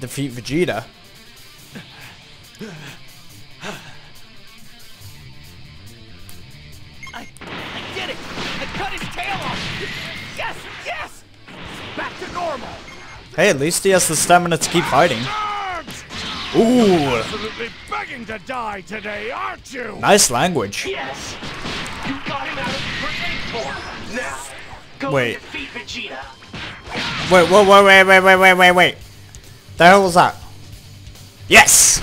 defeat Vegeta. I, I did it! I cut his tail off! Yes! Yes! Back to normal! Hey, at least he has the stamina to keep fighting. Ooh! Absolutely begging to die today, aren't you? Nice language. Yes. You got him out of create. Now, go wait. defeat Vegeta. Wait, wait, wait, wait, wait, wait, wait, wait. The hell was that? Yes!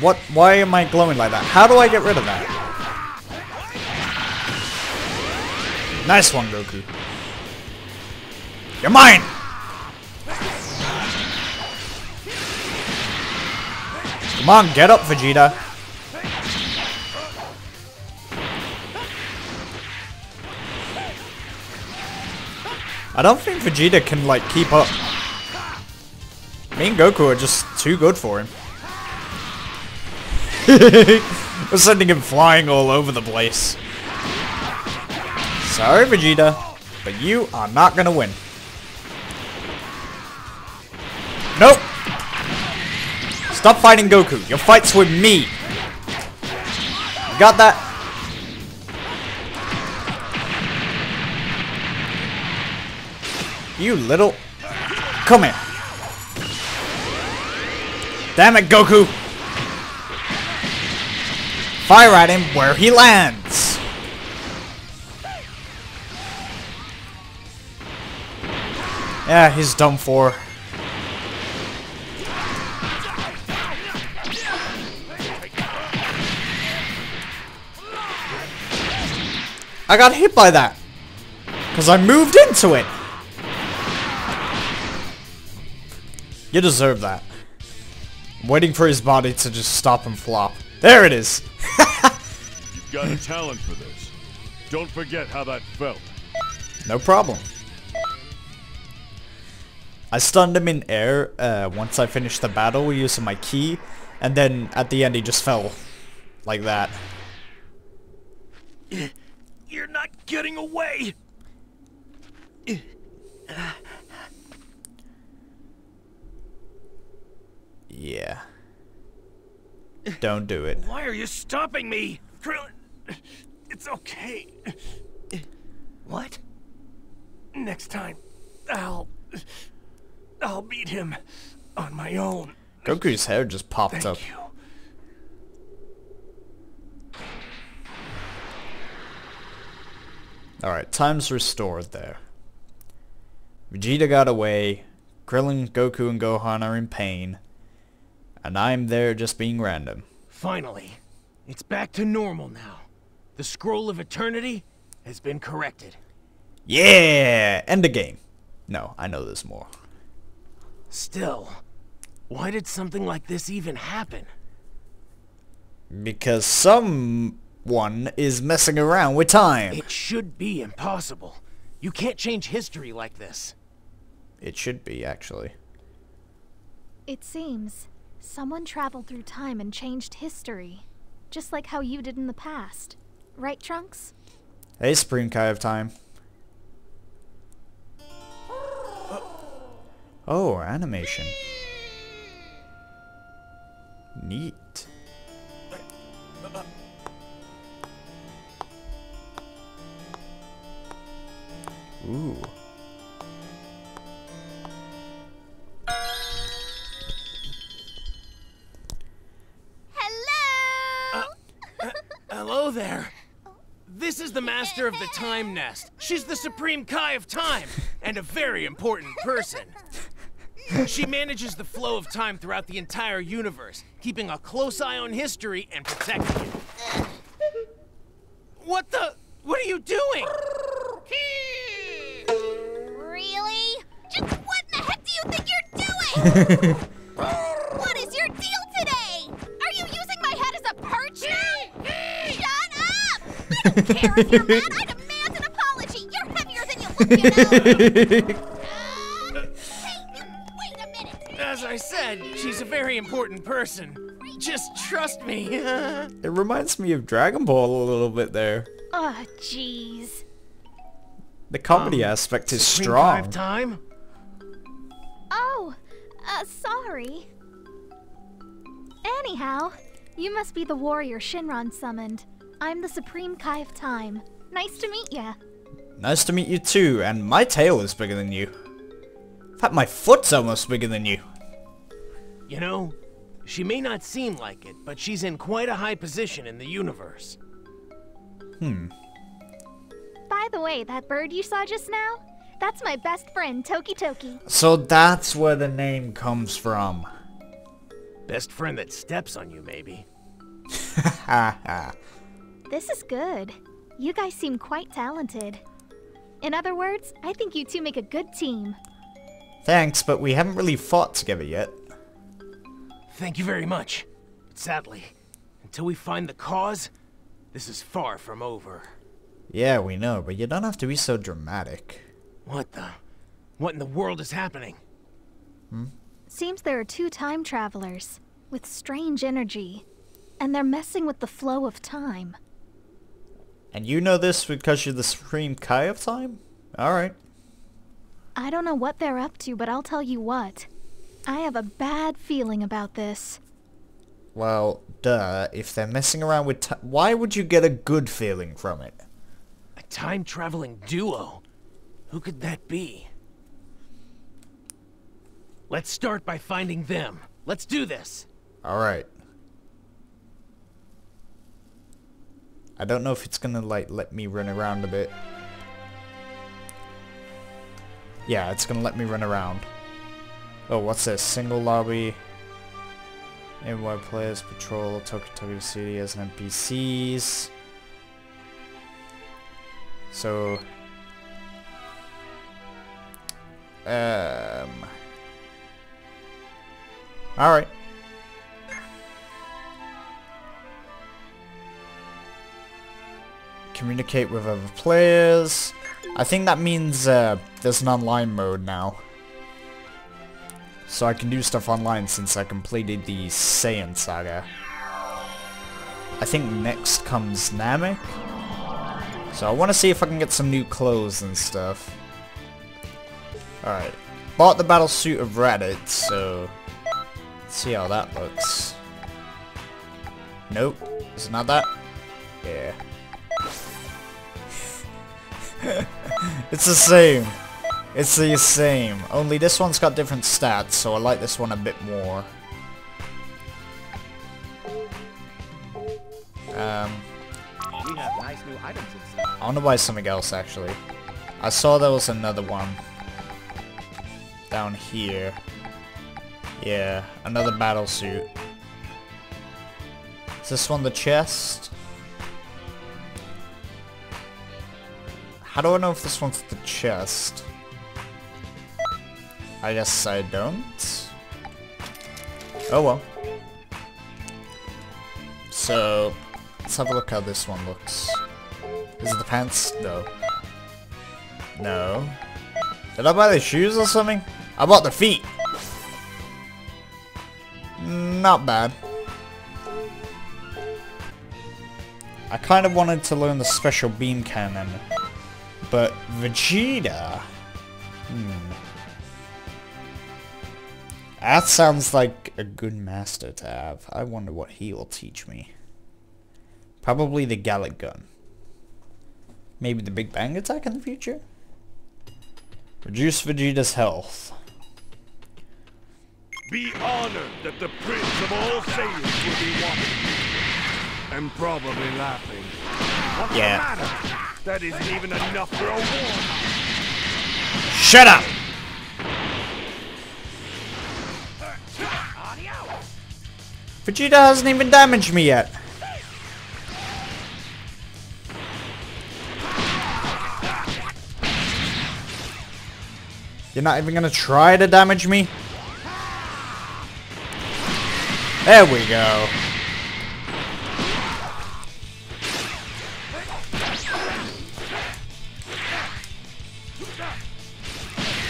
What? Why am I glowing like that? How do I get rid of that? Nice one, Goku. You're mine! Come on, get up, Vegeta. I don't think Vegeta can, like, keep up. Me and Goku are just too good for him. We're sending him flying all over the place. Sorry, Vegeta, but you are not gonna win. Nope! Stop fighting Goku. Your fight's with me. Got that? You little... Come here. Damn it, Goku! Fire at him where he lands! Yeah, he's done for. I got hit by that! Because I moved into it! You deserve that. I'm waiting for his body to just stop and flop. There it is! You've got a talent for this. Don't forget how that felt. No problem. I stunned him in air uh, once I finished the battle using my key, and then at the end he just fell. Like that. You're not getting away! Yeah. Don't do it. Why are you stopping me? Krillin, it's okay. What? Next time, I'll... I'll beat him on my own. Goku's hair just popped Thank up. you. Alright, time's restored there. Vegeta got away. Krillin, Goku, and Gohan are in pain. And I'm there just being random. Finally, it's back to normal now. The Scroll of Eternity has been corrected. Yeah! End the game. No, I know there's more. Still, why did something like this even happen? Because someone is messing around with time. It should be impossible. You can't change history like this. It should be, actually. It seems someone traveled through time and changed history, just like how you did in the past. Right, Trunks? Hey, Supreme Kai of Time. Oh, animation. Neat. Ooh. Master of the Time Nest. She's the Supreme Kai of Time, and a very important person. She manages the flow of time throughout the entire universe, keeping a close eye on history and protecting it. What the? What are you doing? really? Just what in the heck do you think you're doing? I don't care if you're mad. I demand an apology. You're heavier than you look, you know. Uh, hey, wait a minute. As I said, she's a very important person. Just trust me. It reminds me of Dragon Ball a little bit there. Oh, jeez. The comedy aspect is Supreme Kai of strong. Time? Oh, Uh, sorry. Anyhow, you must be the warrior Shenron summoned. I'm the Supreme Kai of Time. Nice to meet ya. Nice to meet you too, and my tail is bigger than you. In fact, my foot's almost bigger than you. You know, she may not seem like it, but she's in quite a high position in the universe. Hmm. By the way, that bird you saw just now? That's my best friend, Toki Toki. So that's where the name comes from. Best friend that steps on you, maybe. Ha ha. This is good. You guys seem quite talented. In other words, I think you two make a good team. Thanks, but we haven't really fought together yet. Thank you very much. But Sadly, until we find the cause, this is far from over. Yeah, we know, but you don't have to be so dramatic. What the? What in the world is happening? Hmm? Seems there are two time travelers with strange energy, and they're messing with the flow of time. And you know this because you're the Supreme Kai of Time? Alright. I don't know what they're up to, but I'll tell you what. I have a bad feeling about this. Well, duh, if they're messing around with time, Why would you get a good feeling from it? A time traveling duo? Who could that be? Let's start by finding them. Let's do this. Alright. I don't know if it's gonna, like, let me run around a bit. Yeah, it's gonna let me run around. Oh, what's this? Single lobby. NY players patrol Toki Toki City as NPCs. So... Um... Alright. Communicate with other players. I think that means uh, there's an online mode now. So I can do stuff online since I completed the Saiyan Saga. I think next comes Namek. So I want to see if I can get some new clothes and stuff. Alright. Bought the battle suit of Reddit, so... Let's see how that looks. Nope. Is it not that? Yeah. It's the same. It's the same. Only this one's got different stats, so I like this one a bit more. Um, We have nice new items and stuff. I want to buy something else, actually. I saw there was another one. Down here. Yeah, another battle suit. Is this one the chest? How do I know if this one's the chest? I guess I don't. Oh well. So, let's have a look how this one looks. Is it the pants? No. No. Did I buy the shoes or something? I bought the feet. Not bad. I kind of wanted to learn the special beam cannon. But Vegeta? Hmm. That sounds like a good master to have. I wonder what he will teach me. Probably the Galick Gun. Maybe the Big Bang Attack in the future? Reduce Vegeta's health. Be honored that the Prince of all Saiyans will be watching. And probably laughing. What's Yeah. the matter? That isn't even enough for a war. Shut up! Vegeta hasn't even damaged me yet. You're not even gonna try to damage me? There we go.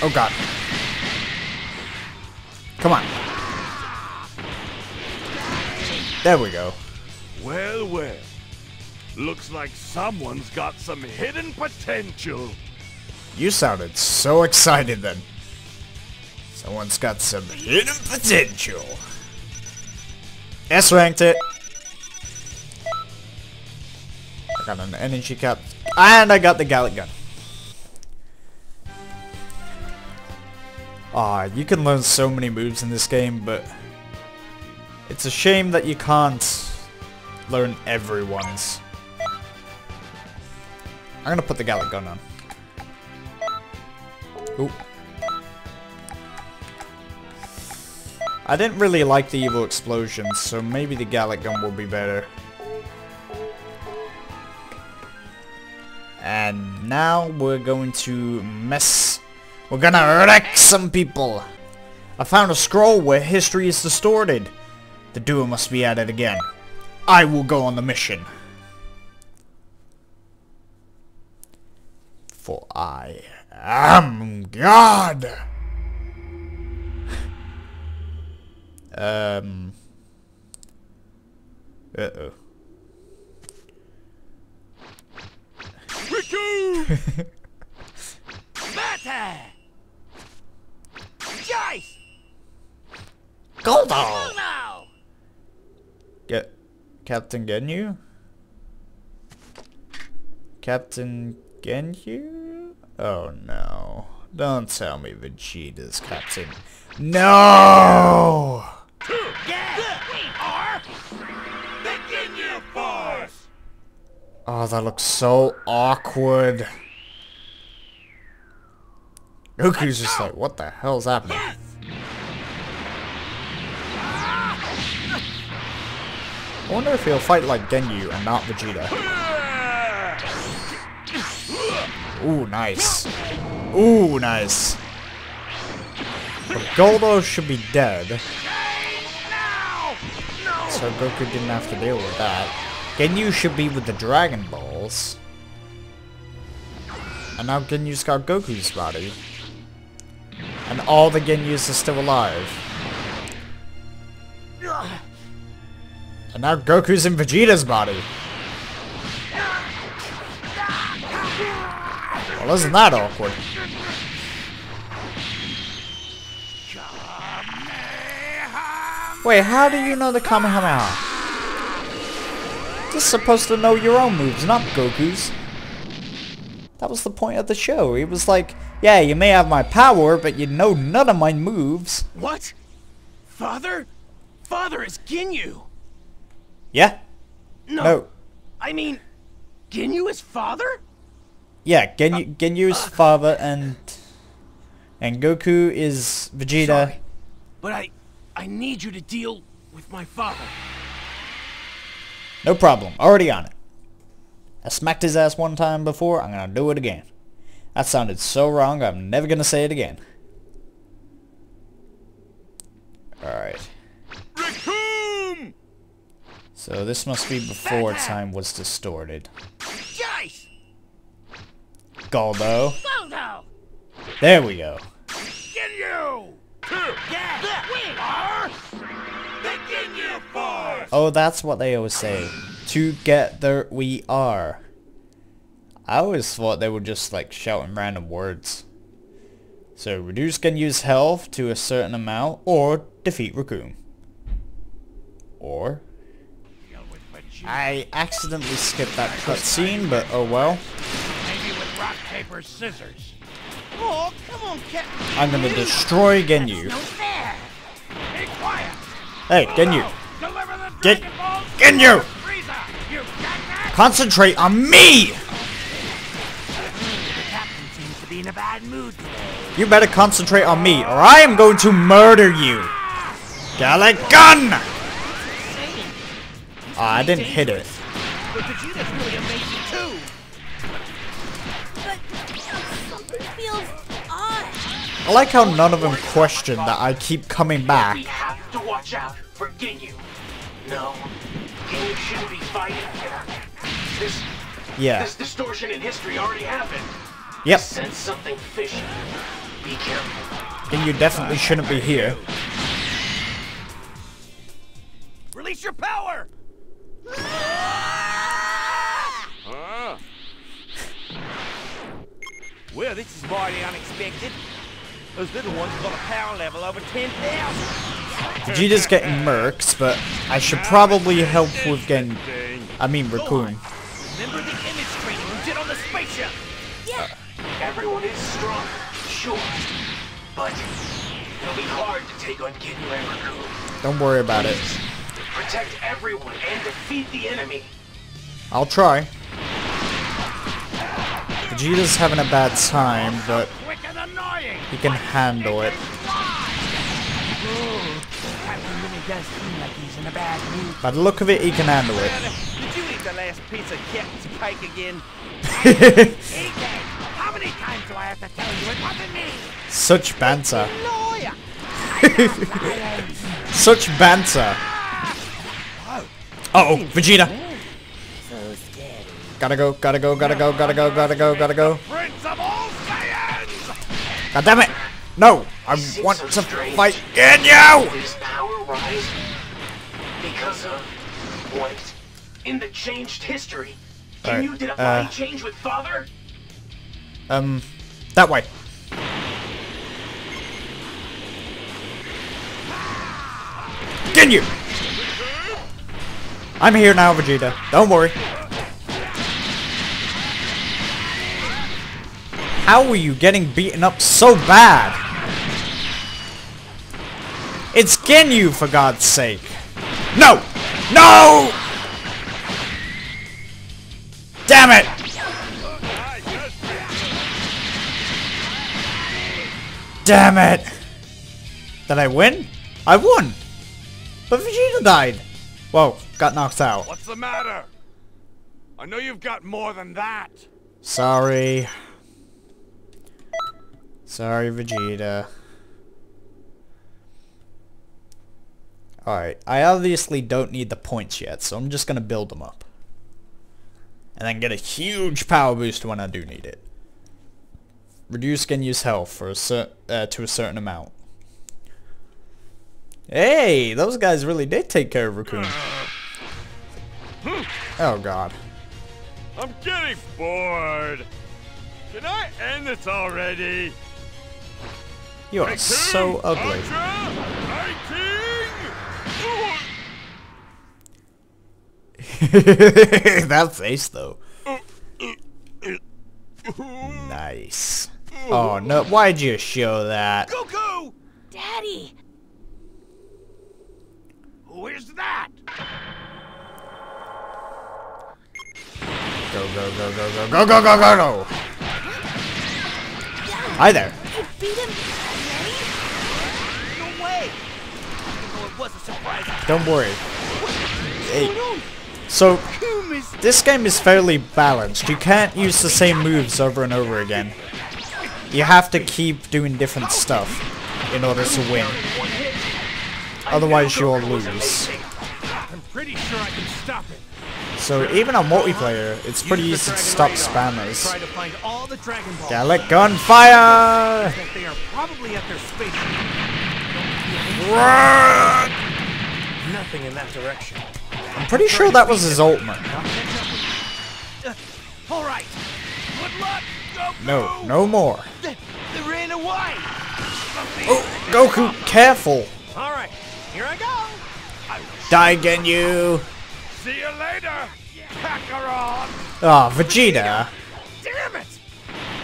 Oh god. Come on. There we go. Well, well. Looks like someone's got some hidden potential. You sounded so excited then. Someone's got some hidden potential. S ranked it. I got an energy cap. And I got the Galick gun. Ah, you can learn so many moves in this game, but it's a shame that you can't learn everyone's. I'm gonna put the Galick gun on. Ooh. I didn't really like the evil explosions, so maybe the Galick gun will be better. And now we're going to mess... We're gonna wreck some people! I found a scroll where history is distorted. The duo must be at it again. I will go on the mission. For I am God! um... Uh-oh. Recoome! Burter! Jeice! Guldo! No! Get Captain Ginyu? Captain Ginyu? Oh no. Don't tell me Vegeta's Captain. No! Yeah! We are The Ginyu Force! Oh, that looks so awkward. Goku's just like, what the hell's happening? I wonder if he'll fight like Ginyu and not Vegeta. Ooh, nice. Ooh, nice. But Guldo should be dead. So Goku didn't have to deal with that. Ginyu should be with the Dragon Balls. And now Ginyu's got Goku's body. And all the Ginyus are still alive. And now Goku's in Vegeta's body. Well, isn't that awkward? Wait, how do you know the Kamehameha? You're supposed to know your own moves, not Goku's. That was the point of the show. It was like, yeah, you may have my power, but you know none of my moves. What? Father? Father is Ginyu! Yeah? No. No. I mean, Ginyu is father? Yeah, Ginyu, Ginyu's father and and Goku is Vegeta. Sorry, but I, I need you to deal with my father. No problem. Already on it. I smacked his ass one time before. I'm gonna do it again. That sounded so wrong. I'm never gonna say it again. Alright. So this must be before time was distorted. Jeice! Guldo. Guldo! There we go. Ginyu! Yeah! We are The Ginyu Force! Oh, that's what they always say. Together we are. I always thought they were just like shouting random words. So reduce Ginyu's health to a certain amount, or defeat Recoome. Or... I accidentally skipped that cutscene, but oh well. maybe with rock, paper, scissors. Oh, come on, Captain. I'm gonna destroy Ginyu. No fair. Be quiet. Hey, Ginyu! Deliver the Get- Dragon Balls Ginyu! to Frieza. You got that? Concentrate on me! In a bad mood today. You better concentrate on me, or I am going to murder you! Galick gun! Ah, I didn't hit it. But Vegeta's really amazing too. But feels odd. I like how none of them question that I keep coming back. We have to watch out for Ginyu. No, Ginyu shouldn't be fighting here. This, Yeah. this distortion in history already happened. Yep. Sense something fishy. Be careful. And you definitely shouldn't be here. Release your power. Well, this is mighty unexpected. Those little ones got a power level over 10,000. Vegeta's getting mercs, but I should probably help with getting... I mean, Recoome. Remember the image training we did on the spaceship? Everyone is strong, sure. But it'll be hard to take on and Recoome. Don't worry about it. Protect everyone and defeat the enemy. I'll try. Vegeta's having a bad time, but Quick and annoying! he can handle it. Captain really does seem like he's in a bad mood. By the look of it, he can handle it. Did you eat the last piece of Captain's cake again? have to tell you it wasn't me? Such banter. Such banter. Uh oh, Vegeta. So scary. Gotta go, gotta go, gotta go, gotta go, gotta go, gotta go. Prince of all Saiyans! God damn it! No! I Seems want so to strange. fight Ginyu! His power rise because of what? In the changed history, Alright, Ginyu did a uh, change with Father? Um, that way. Ginyu! I'm here now, Vegeta. Don't worry. How are you getting beaten up so bad? It's Ginyu, for God's sake. No! No! Damn it! Damn it! Did I win? I won! But Vegeta died! Whoa, got knocked out. What's the matter? I know you've got more than that. Sorry. Sorry, Vegeta. Alright, I obviously don't need the points yet, so I'm just gonna build them up. And then get a huge power boost when I do need it. Reduce Ginyu's health for a cer uh, to a certain amount. Hey, those guys really did take care of Recoome. Oh god. I'm getting bored. Can I end this already? You are so ugly. that face though. Nice. Oh no, why'd you show that? Goku! Daddy! Who is that? Go, go, go, go, go, go, go, go, go, go! Hi there. You beat him already? No way! Even though it was a surprise. Don't worry. Hey. So, this game is fairly balanced. You can't use the same moves over and over again. You have to keep doing different stuff in order to win. Otherwise you'll lose. I'm pretty sure I can stop it. So even on multiplayer, it's pretty easy to stop spammers. Try to find all the Dragon Balls. Galick gunfire! They are probably at their spaceship. Run! Nothing in that direction. I'm pretty sure that was his ultimate. Uh, all right. Good luck, Goku. No, no more. They, they ran away! Oh, Goku, careful! All right. Here I go. Die, Ginyu! See you later, Kakarot! Ah, Vegeta. Damn it!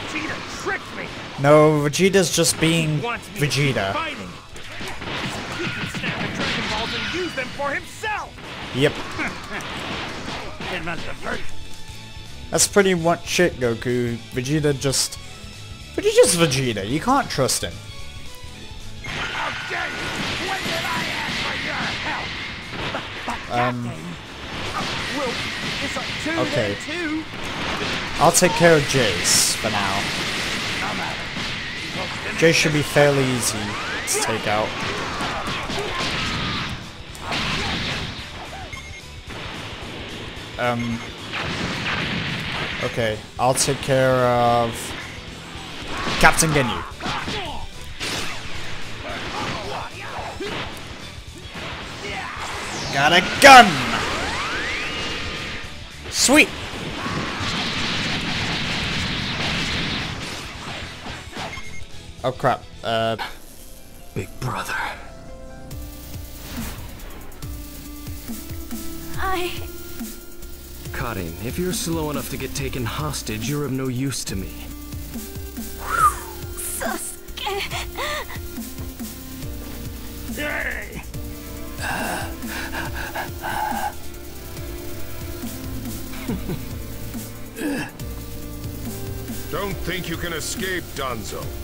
Vegeta tricked me. No, Vegeta's just being Wants me to keep Vegeta. He can snap the Dragon Balls and use them for himself. Yep. And not the first. That's pretty much it, Goku. Vegeta just... But just Vegeta. You can't trust him. Um... Okay. I'll take care of Jeice for now. Jeice should be fairly easy to take out. Um... Okay, I'll take care of Captain Ginyu. Got a gun! Sweet! Oh crap. Uh, Big brother. I... Karin, if you're slow enough to get taken hostage, you're of no use to me. Don't think you can escape, Danzo.